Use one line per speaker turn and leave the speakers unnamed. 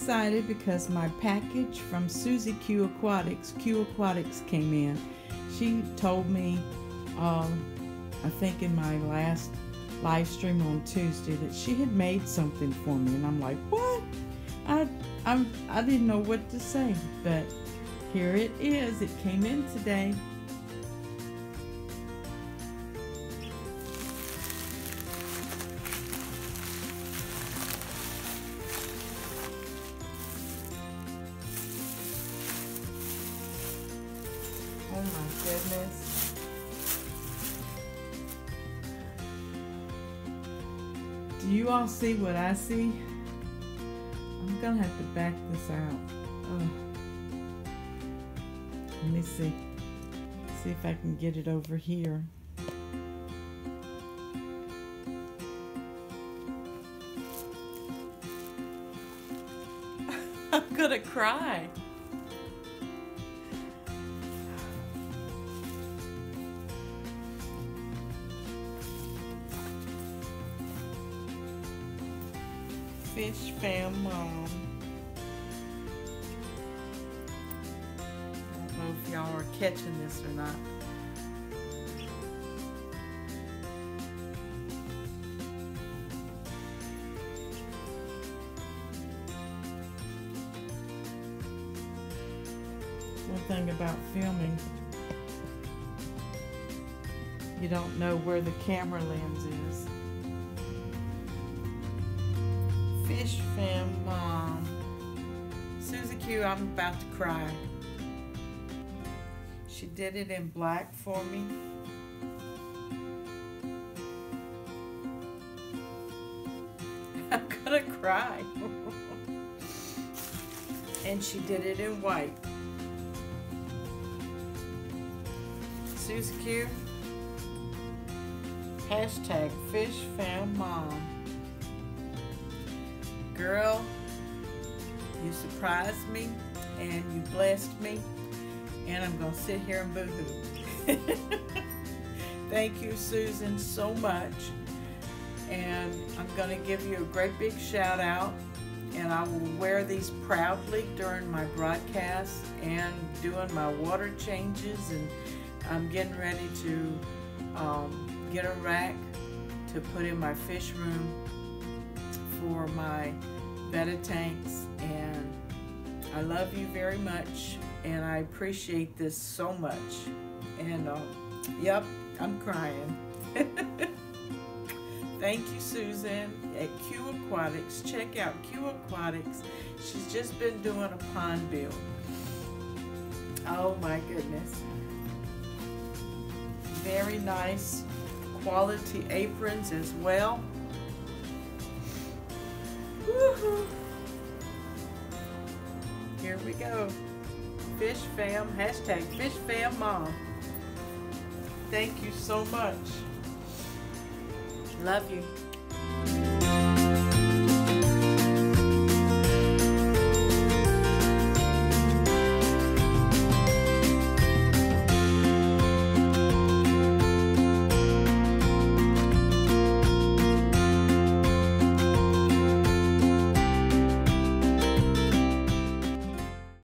excited because my package from Susie Q Aquatics, Q Aquatics came in. She told me, um, I think in my last live stream on Tuesday, that she had made something for me, and I'm like, what? I I'm I didn't know what to say, but here it is. It came in today. Oh my goodness. Do you all see what I see? I'm gonna have to back this out. Let me see. See if I can get it over here. I'm gonna cry. Fish Fam Mom. I don't know if y'all are catching this or not. One thing about filming, you don't know where the camera lens is. Fish Fam Mom. Susie Q, I'm about to cry. She did it in black for me. I'm gonna cry. and she did it in white. Susie Q. Hashtag Fish Fam Mom. Girl, you surprised me and you blessed me, and I'm going to sit here and boo hoo. Thank you, Susan, so much. And I'm going to give you a great big shout out. And I will wear these proudly during my broadcast and doing my water changes. And I'm getting ready to um, get a rack to put in my fish room for my betta tanks and I love you very much and I appreciate this so much. And uh, yep I'm crying. Thank you Susan at Q Aquatics. Check out Q Aquatics. She's just been doing a pond build. Oh my goodness. Very nice quality aprons as well here we go. Fish fam, hashtag fish fam mom. Thank you so much. Love you.